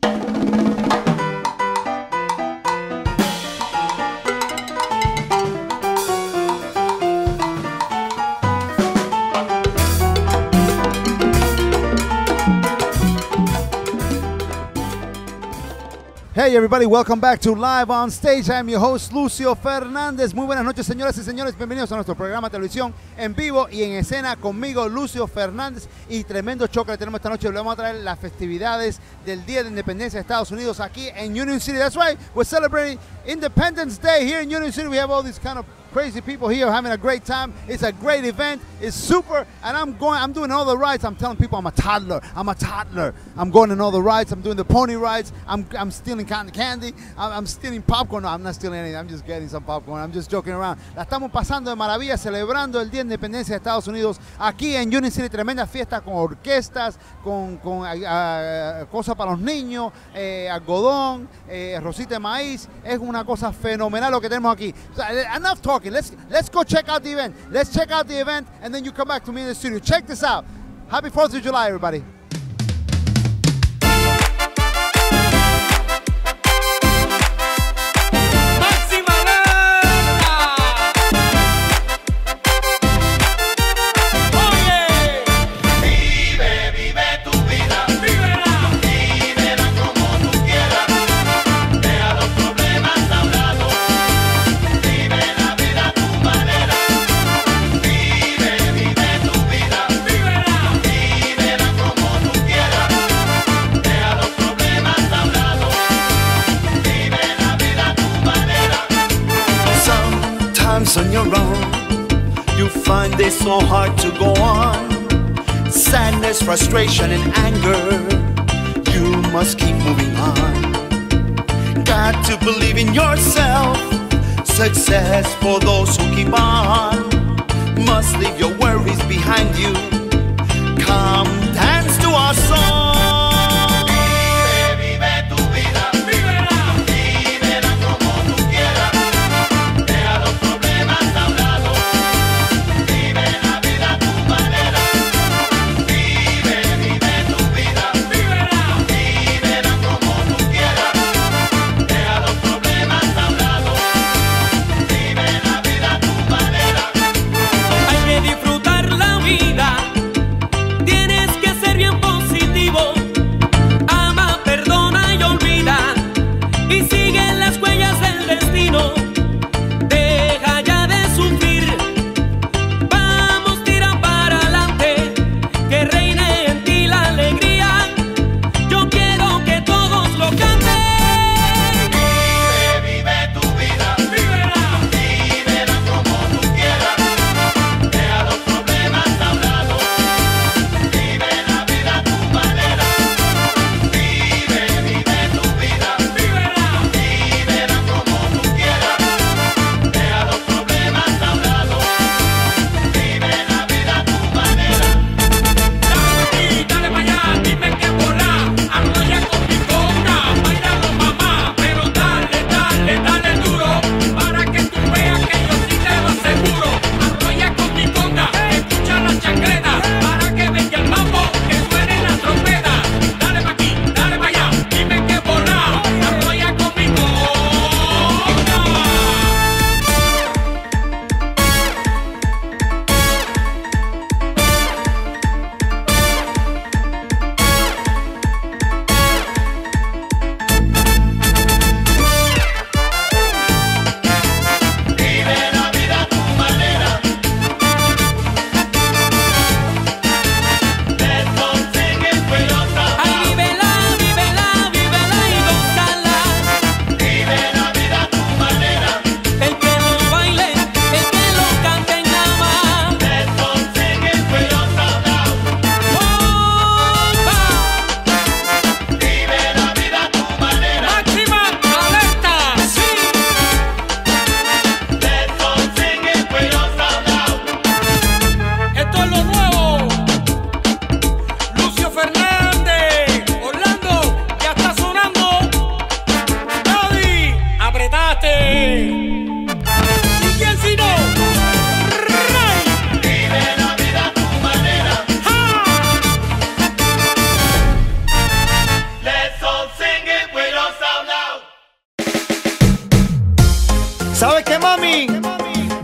you Hey everybody, welcome back to Live on Stage. I'm your host Lucio Fernández. Muy buenas noches, señoras y señores. Bienvenidos a nuestro programa de televisión en vivo y en escena conmigo, Lucio Fernández. Y tremendo show que tenemos esta noche. Le vamos a traer las festividades del Día de Independencia de Estados Unidos aquí en Union City. That's right, we're celebrating Independence Day here in Union City. We have all these kind of crazy people here having a great time. It's a great event. It's super, and I'm going. I'm doing all the rides. I'm telling people I'm a toddler. I'm a toddler. I'm going on all the rides. I'm doing the pony rides. I'm I'm stealing cotton candy. I'm, I'm stealing popcorn. No, I'm not stealing anything. I'm just getting some popcorn. I'm just joking around. La estamos pasando de maravilla, celebrando el Día de Independencia de Estados Unidos aquí en Union City. Tremenda fiesta con orquestas, con, con ah, ah, cosas para los niños, eh, algodón, eh, rosita de maíz. Es una cosa fenomenal lo que tenemos aquí. So, enough talking. Let's let's go check out the event. Let's check out the event, and then you come back to me in the studio. Check this out. Happy Fourth of July, everybody. On your own, you find it so hard to go on. Sadness, frustration, and anger, you must keep moving on. Got to believe in yourself. Success for those who keep on. Must leave your worries behind you. Come dance to our song.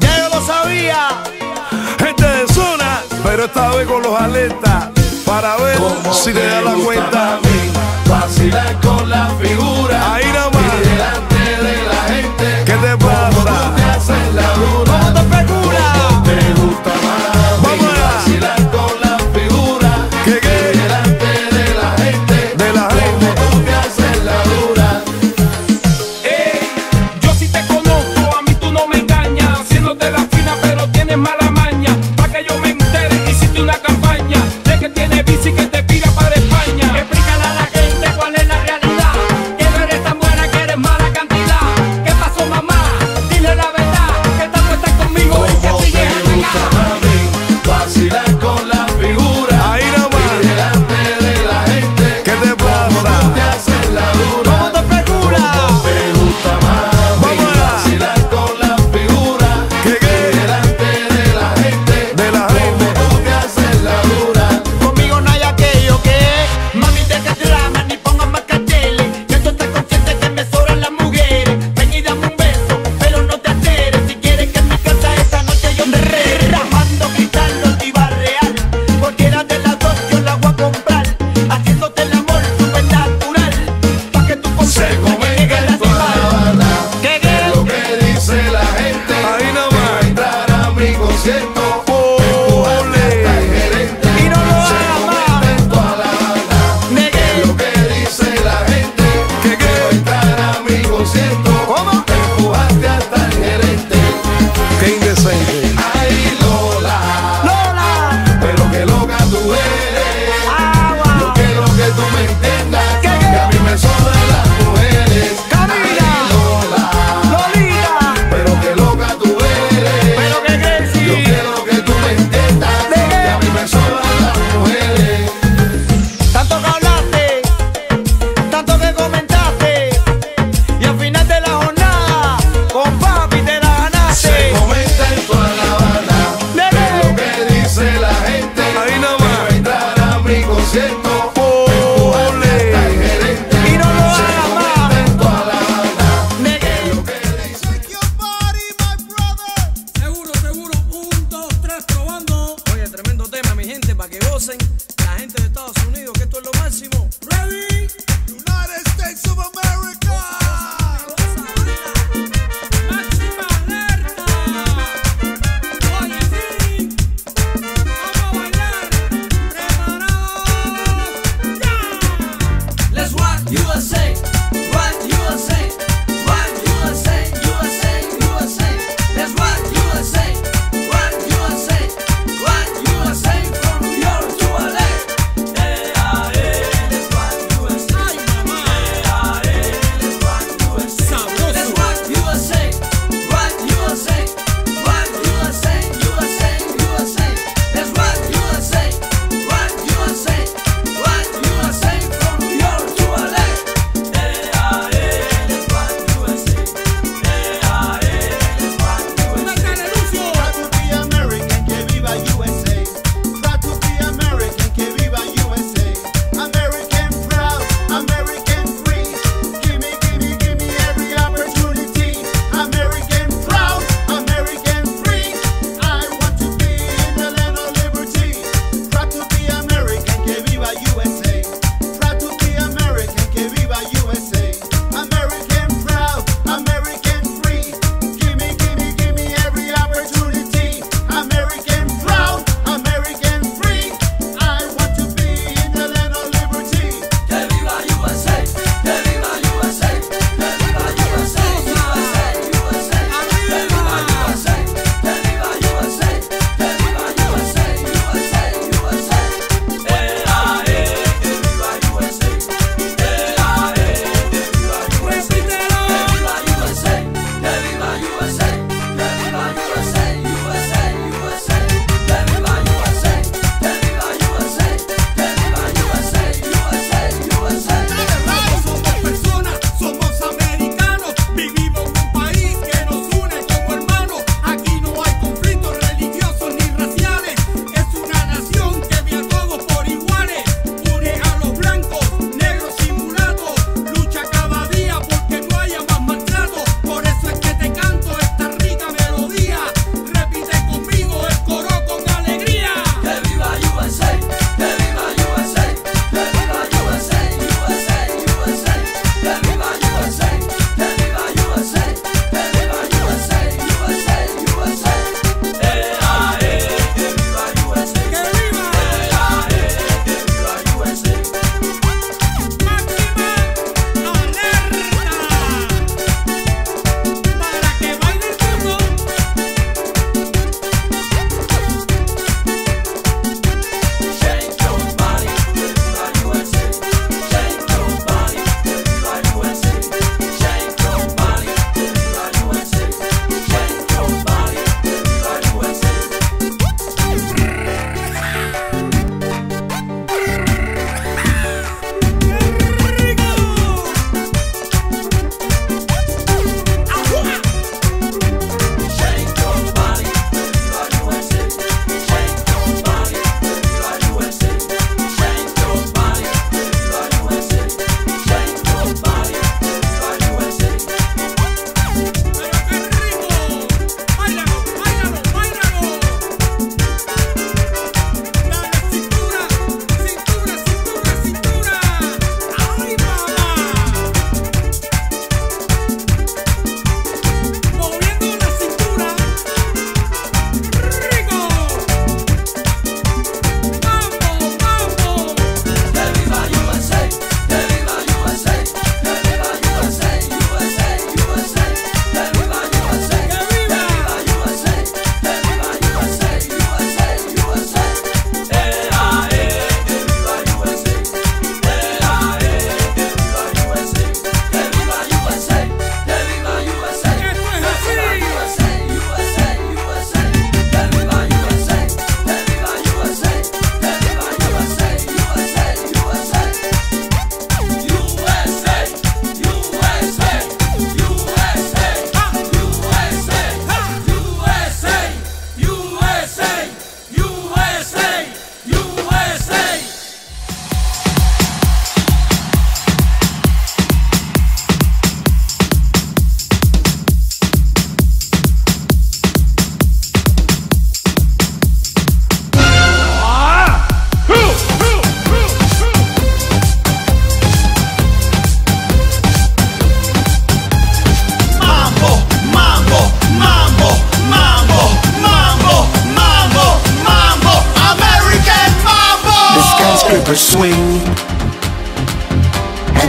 ya yo lo sabía. Gente de zona, pero esta vez con los aletas, para ver si te, te da la cuenta. Vacilar con la figura. Você.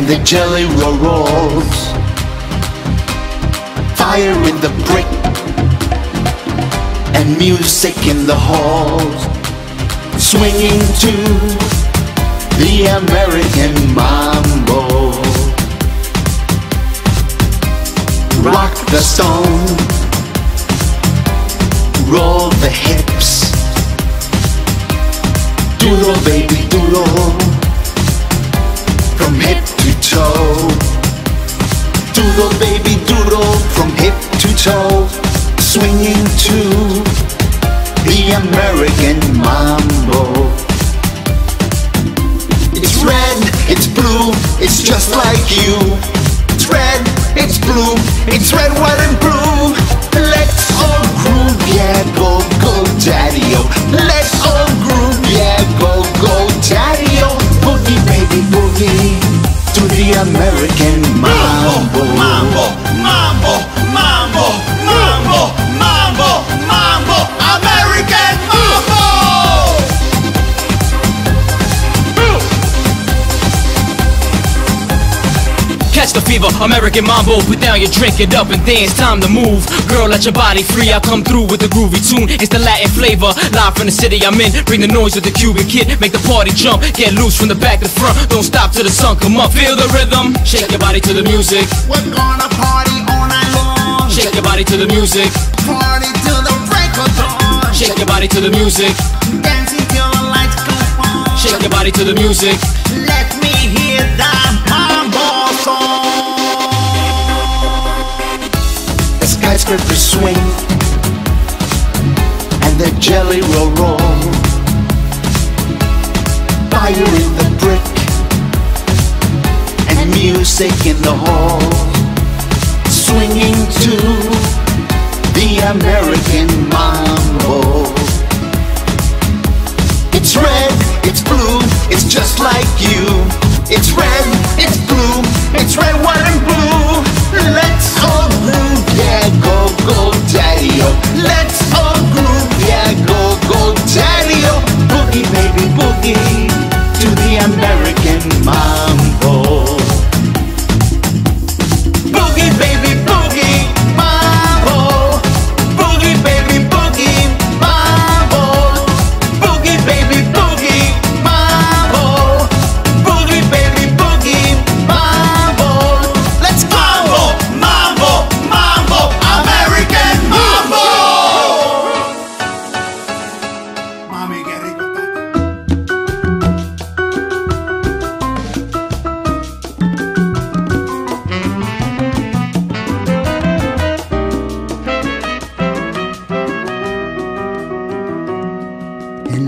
The jelly rolls. Fire in the brick and music in the halls. Swinging to the American mambo. Rock the stone, roll the hips. Doodle baby doodle From hip to toe. Doodle baby doodle From hip to toe. Swinging to The American mambo. It's red, it's blue It's just like you. It's red, it's blue It's red, white and blue. Let's all groove, yeah, go, the fever, American Mambo. Put down your drink, it up and dance. Time to move. Girl, let your body free. I'll come through with the groovy tune. It's the Latin flavor. Live from the city I'm in. Bring the noise with the Cuban kid. Make the party jump. Get loose from the back to front. Don't stop till the sun come up. Feel the rhythm. Shake your body to the music. We're gonna party all night long Shake your body to the music. Party till the break of dawn Shake your body to the music. Dancing till the lights go on Shake your body to the music. Let me hear that The skyscrapers swing and the jelly roll roll. Fire in the brick and music in the hall. Swinging to the American mambo. It's red, it's blue, it's just like you. It's red, it's blue,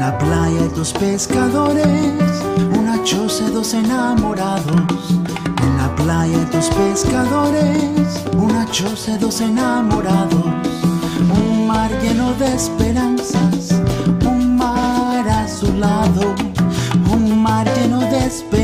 En la playa dos pescadores, una choza dos enamorados. En la playa dos pescadores, una choza dos enamorados. Un mar lleno de esperanzas, un mar azulado. Un mar lleno de esperanzas,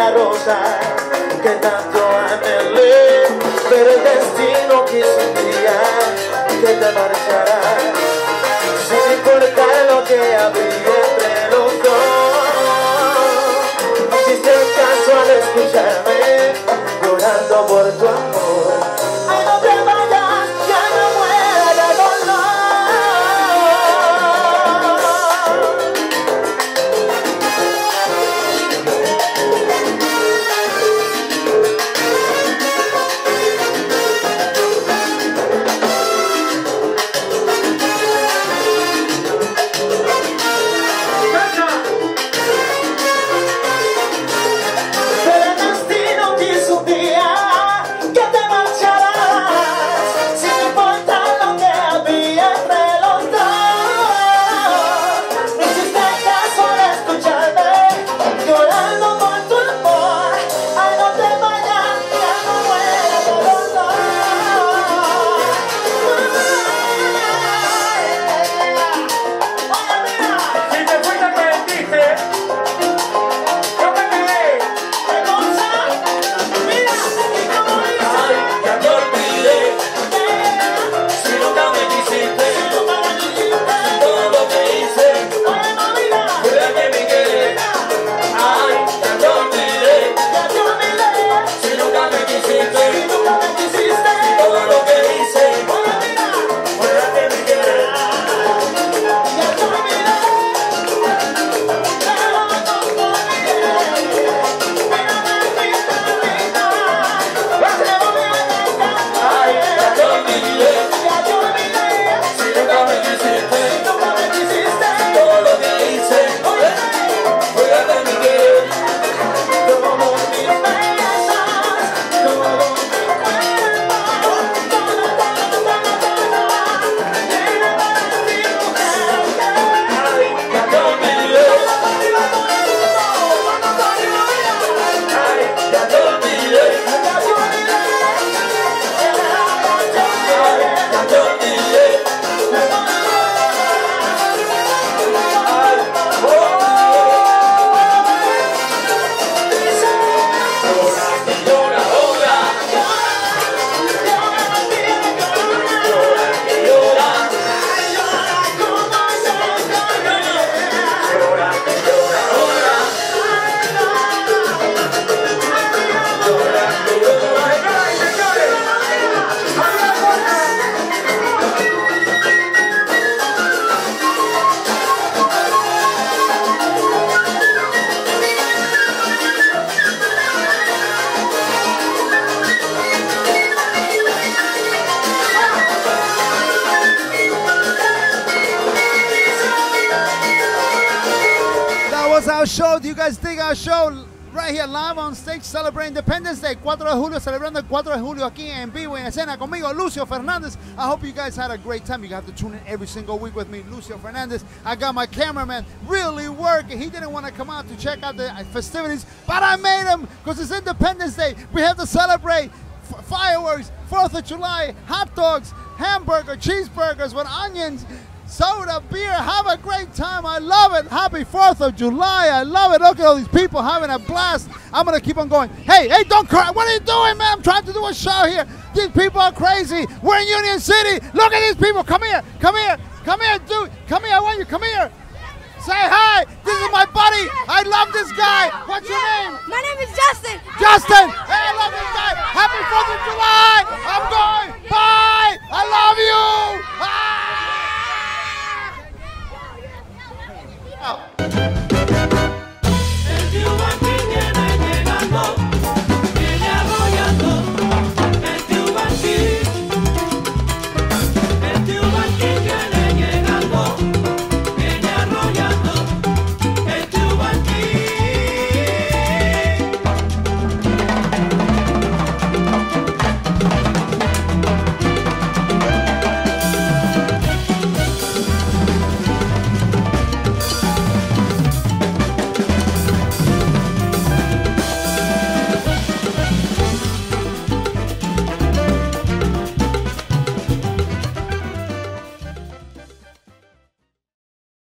la rosa que tanto anhelé, pero el destino quiso un día que te marcharás, sin importar lo que había show? Right here, live on stage, celebrating Independence Day, 4 de julio, celebrando el 4 de julio aquí en vivo en escena conmigo, Lucio Fernandez. I hope you guys had a great time. You have to tune in every single week with me, Lucio Fernandez. I got my cameraman really working. He didn't want to come out to check out the uh, festivities, but I made him because it's Independence Day. We have to celebrate fireworks, 4th of July, hot dogs, hamburger, cheeseburgers with onions soda, beer. Have a great time. I love it. Happy 4th of July. I love it. Look at all these people having a blast. I'm going to keep on going. Hey, hey, don't cry. What are you doing, man? I'm trying to do a show here. These people are crazy. We're in Union City. Look at these people. Come here. Come here. Come here, dude. Come here. I want you. Come here. Say hi. This is my buddy. I love this guy. What's your name? My name is Justin. Justin. Hey, I love this guy. Happy 4th of July. I'm going.